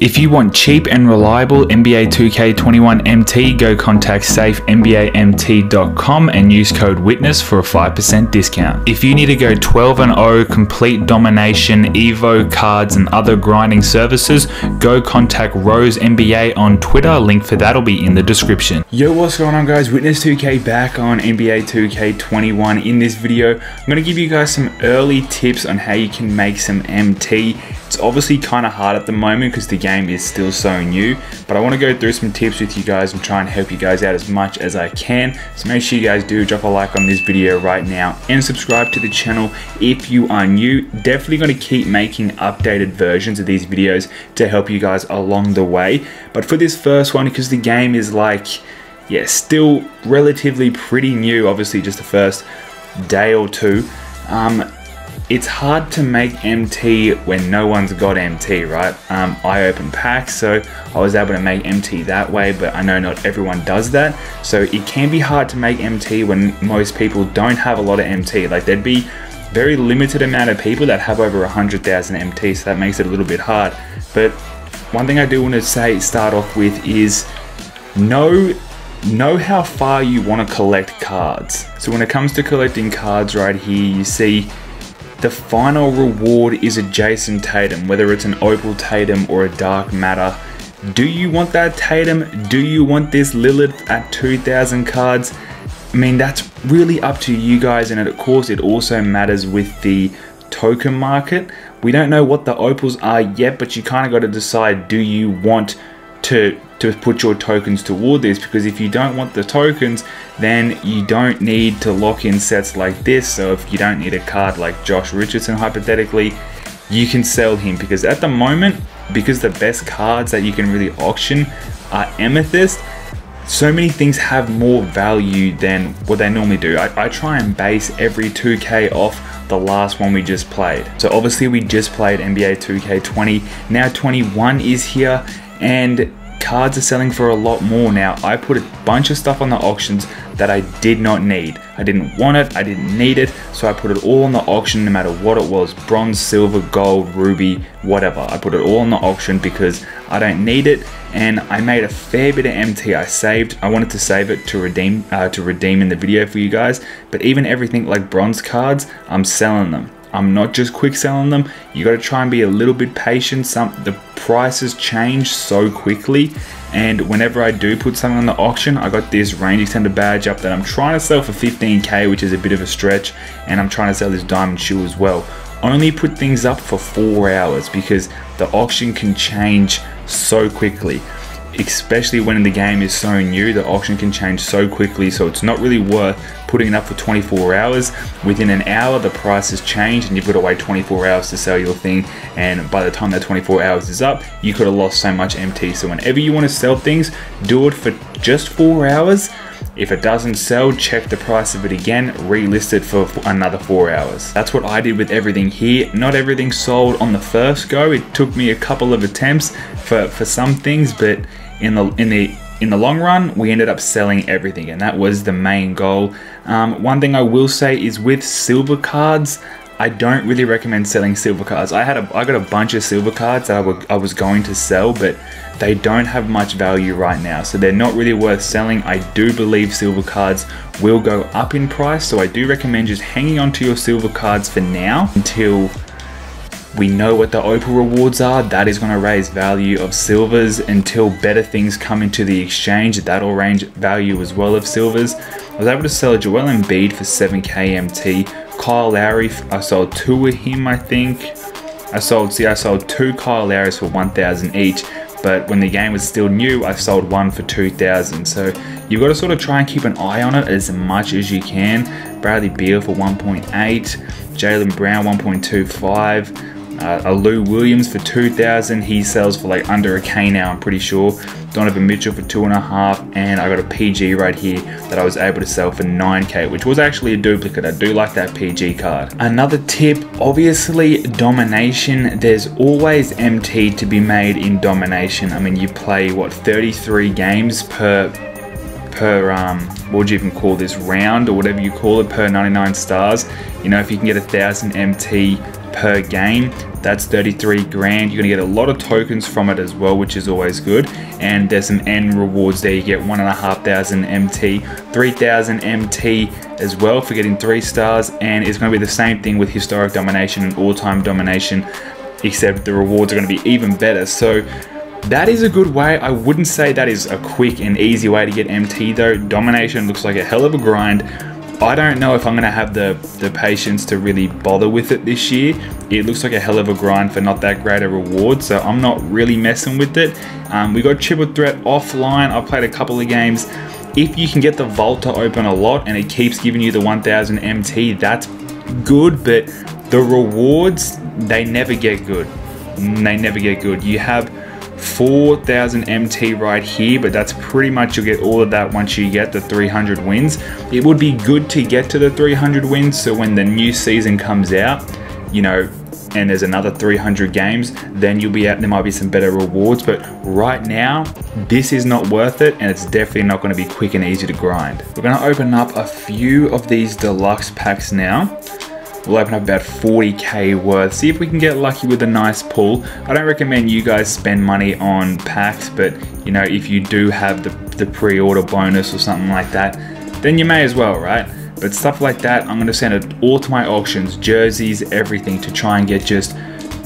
If you want cheap and reliable NBA 2K21 MT, go contact safenbamt.com and use code WITNESS for a 5% discount. If you need to go 12 and 0, complete domination, Evo cards, and other grinding services, go contact Rose NBA on Twitter. Link for that will be in the description. Yo, what's going on, guys? Witness 2K back on NBA 2K21. In this video, I'm going to give you guys some early tips on how you can make some MT. It's obviously kind of hard at the moment because the game is still so new, but I want to go through some tips with you guys and try and help you guys out as much as I can. So make sure you guys do drop a like on this video right now and subscribe to the channel if you are new. Definitely going to keep making updated versions of these videos to help you guys along the way. But for this first one, because the game is like, yeah, still relatively pretty new, obviously just the first day or two, um, it's hard to make MT when no one's got MT, right? Um, I open packs, so I was able to make MT that way, but I know not everyone does that. So it can be hard to make MT when most people don't have a lot of MT. Like there'd be very limited amount of people that have over 100,000 MT, so that makes it a little bit hard. But one thing I do want to say, start off with is know know how far you want to collect cards. So when it comes to collecting cards right here, you see the final reward is a Jayson Tatum, whether it's an Opal Tatum or a Dark Matter. Do you want that Tatum? Do you want this Lillard at 2,000 cards? I mean, that's really up to you guys, and of course, it also matters with the token market. We don't know what the opals are yet, but you kind of got to decide do you want to to put your tokens toward this because if you don't want the tokens then you don't need to lock in sets like this so if you don't need a card like Josh Richardson hypothetically you can sell him because at the moment because the best cards that you can really auction are Amethyst so many things have more value than what they normally do. I, I, try and base every 2K off the last one we just played. So obviously we just played NBA 2K20. Now 21 is here and cards are selling for a lot more now. I put a bunch of stuff on the auctions that I did not need. I didn't want it, I didn't need it, so I put it all on the auction no matter what it was. Bronze, silver, gold, ruby, whatever. I put it all on the auction because I don't need it and I made a fair bit of MT. I saved, I wanted to save it to redeem, uh, to redeem in the video for you guys, but even everything like bronze cards, I'm selling them. I'm not just quick selling them. You got to try and be a little bit patient. Some the prices change so quickly, and whenever I do put something on the auction, I got this range extender badge up that I'm trying to sell for 15k, which is a bit of a stretch, and I'm trying to sell this diamond shoe as well. Only put things up for four hours because the auction can change so quickly especially when the game is so new, the auction can change so quickly, so it's not really worth putting it up for 24 hours. Within an hour, the price has changed and you've got to wait 24 hours to sell your thing. And by the time that 24 hours is up, you could have lost so much MT. So whenever you want to sell things, do it for just four hours. If it doesn't sell, check the price of it again, relist it for another four hours. That's what I did with everything here. Not everything sold on the first go. It took me a couple of attempts for, for some things, but in the in the in the long run, we ended up selling everything, and that was the main goal. Um, one thing I will say is with silver cards, I don't really recommend selling silver cards. I had a, I got a bunch of silver cards that I, I was going to sell, but they don't have much value right now, so they're not really worth selling. I do believe silver cards will go up in price, so I do recommend just hanging on to your silver cards for now until we know what the opal rewards are. That is going to raise value of silvers until better things come into the exchange. That'll range value as well of silvers. I was able to sell a Joel Embiid for 7k MT. Kyle Lowry, I sold two of him, I think. I sold, see, I sold two Kyle Lowrys for 1,000 each. But when the game was still new, I sold one for 2,000. So you've got to sort of try and keep an eye on it as much as you can. Bradley Beal for 1.8, Jaylen Brown 1.25. Uh, a Lou Williams for 2,000. He sells for like under a K now, I'm pretty sure. Donovan Mitchell for two and a half, and I got a PG right here that I was able to sell for 9k, which was actually a duplicate. I do like that PG card. Another tip, obviously domination. There's always MT to be made in domination. I mean, you play what 33 games per per um what would you even call this round or whatever you call it per 99 stars. You know, if you can get a thousand MT per game, That's 33 grand. You're gonna get a lot of tokens from it as well, which is always good. And there's some N rewards there. You get one and a half thousand MT, 3,000 MT as well for getting three stars. And it's gonna be the same thing with historic domination and all-time domination, except the rewards are gonna be even better. So that is a good way. I wouldn't say that is a quick and easy way to get MT though. Domination looks like a hell of a grind. I don't know if I'm going to have the, the patience to really bother with it this year. It looks like a hell of a grind for not that great a reward, so I'm not really messing with it. Um, we got Triple Threat offline. I played a couple of games. If you can get the vault to open a lot and it keeps giving you the 1000 MT, that's good, but the rewards, they never get good. They never get good. You have 4,000 MT right here, but that's pretty much you'll get all of that once you get the 300 wins. It would be good to get to the 300 wins, so when the new season comes out, you know, and there's another 300 games, then you'll be at, there might be some better rewards. But right now, this is not worth it, and it's definitely not going to be quick and easy to grind. We're going to open up a few of these deluxe packs now. We'll open up about 40k worth. See if we can get lucky with a nice pull. I don't recommend you guys spend money on packs, but you know, if you do have the, the pre-order bonus or something like that, then you may as well, right? But stuff like that, I'm gonna send it all to my auctions, jerseys, everything to try and get just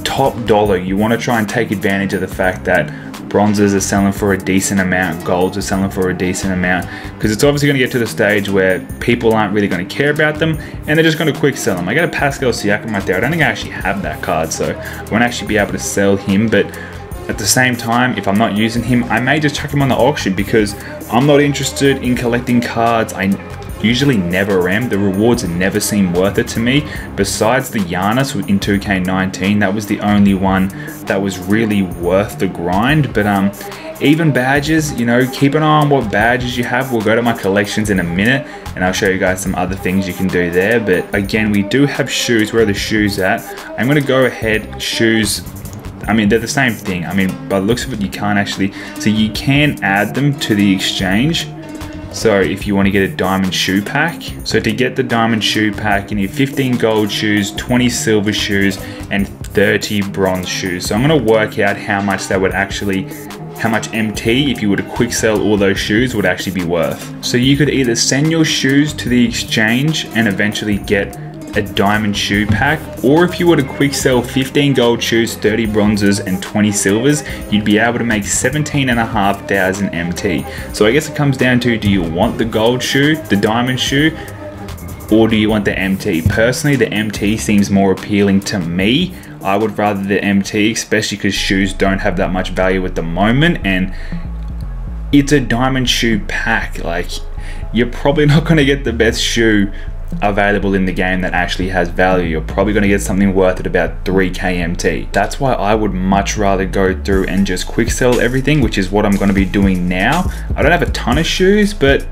top dollar. You wanna try and take advantage of the fact that bronzes are selling for a decent amount, golds are selling for a decent amount, because it's obviously going to get to the stage where people aren't really going to care about them, and they're just going to quick sell them. I got a Pascal Siakam right there. I don't think I actually have that card, so I won't actually be able to sell him, but at the same time, if I'm not using him, I may just chuck him on the auction because I'm not interested in collecting cards. I usually never am. The rewards never seem worth it to me. Besides the Giannis in 2K19, that was the only one that was really worth the grind. But um, even badges, you know, keep an eye on what badges you have. We'll go to my collections in a minute and I'll show you guys some other things you can do there. But again, we do have shoes. Where are the shoes at? I'm going to go ahead, shoes I mean, they're the same thing. I mean, by the looks of it, you can't actually, so you can add them to the exchange, so if you want to get a diamond shoe pack, so to get the diamond shoe pack, you need 15 gold shoes, 20 silver shoes, and 30 bronze shoes. So I'm going to work out how much that would actually how much MT if you were to quick sell all those shoes would actually be worth. So you could either send your shoes to the exchange and eventually get a diamond shoe pack, or if you were to quick sell 15 gold shoes, 30 bronzes, and 20 silvers, you'd be able to make 17,500 MT. So I guess it comes down to do you want the gold shoe, the diamond shoe, or do you want the MT? Personally, the MT seems more appealing to me. I would rather the MT, especially because shoes don't have that much value at the moment, and it's a diamond shoe pack. Like, you're probably not going to get the best shoe available in the game that actually has value, you're probably going to get something worth at about 3k MT. That's why I would much rather go through and just quick sell everything, which is what I'm going to be doing now. I don't have a ton of shoes, but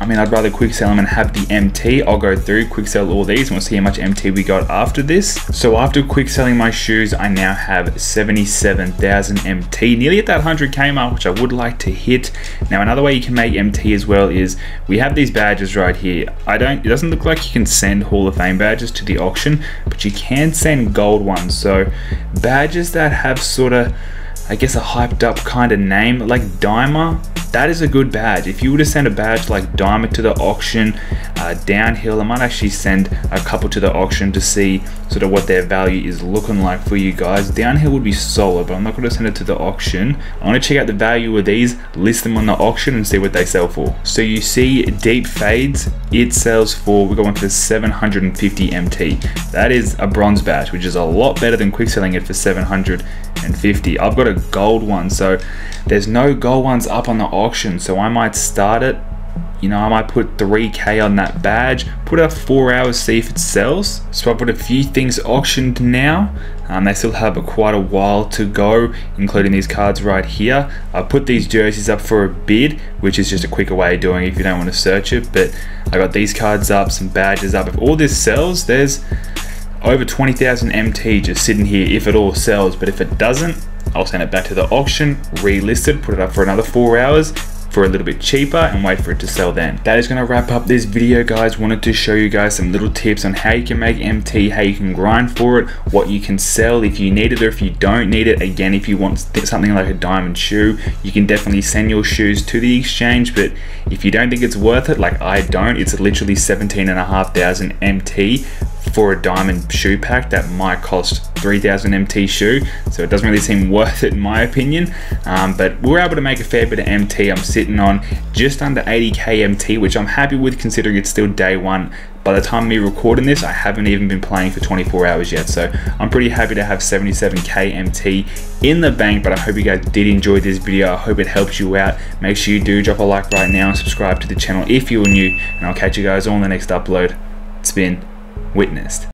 I mean, I'd rather quick sell them and have the MT. I'll go through, quick sell all these and we'll see how much MT we got after this. So after quick selling my shoes, I now have 77,000 MT, nearly at that 100k mark, which I would like to hit. Now, another way you can make MT as well is we have these badges right here. I don't, it doesn't look like you can send Hall of Fame badges to the auction, but you can send gold ones. So badges that have sort of, I guess a hyped up kind of name like Dimer that is a good badge. If you were to send a badge like Dimer to the auction, uh, Downhill, I might actually send a couple to the auction to see sort of what their value is looking like for you guys. Downhill would be solid, but I'm not going to send it to the auction. I want to check out the value of these, list them on the auction and see what they sell for. So you see Deep Fades, it sells for, we're going for 750 MT. That is a bronze badge, which is a lot better than quick selling it for 750. I've got a gold one, so there's no gold ones up on the auction, so I might start it. You know, I might put 3k on that badge, put up 4 hours, see if it sells. So I put a few things auctioned now. Um, they still have a, quite a while to go, including these cards right here. I put these jerseys up for a bid, which is just a quicker way of doing it if you don't want to search it. But I got these cards up, some badges up. If all this sells, there's over 20,000 MT just sitting here if it all sells. But if it doesn't, I'll send it back to the auction, relist it, put it up for another four hours, for a little bit cheaper and wait for it to sell then. That is going to wrap up this video guys. Wanted to show you guys some little tips on how you can make MT, how you can grind for it, what you can sell if you need it or if you don't need it. Again, if you want something like a diamond shoe, you can definitely send your shoes to the exchange, but if you don't think it's worth it, like I don't, it's literally 17 and a half thousand MT for a diamond shoe pack that might cost 3000 MT shoe. So it doesn't really seem worth it in my opinion. Um, but we are able to make a fair bit of MT I'm sitting on just under 80k MT which I'm happy with considering it's still day one. By the time me recording this I haven't even been playing for 24 hours yet. So I'm pretty happy to have 77k MT in the bank but I hope you guys did enjoy this video. I hope it helps you out. Make sure you do drop a like right now and subscribe to the channel if you're new and I'll catch you guys in the next upload. It's been witnessed.